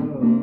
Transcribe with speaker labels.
Speaker 1: love.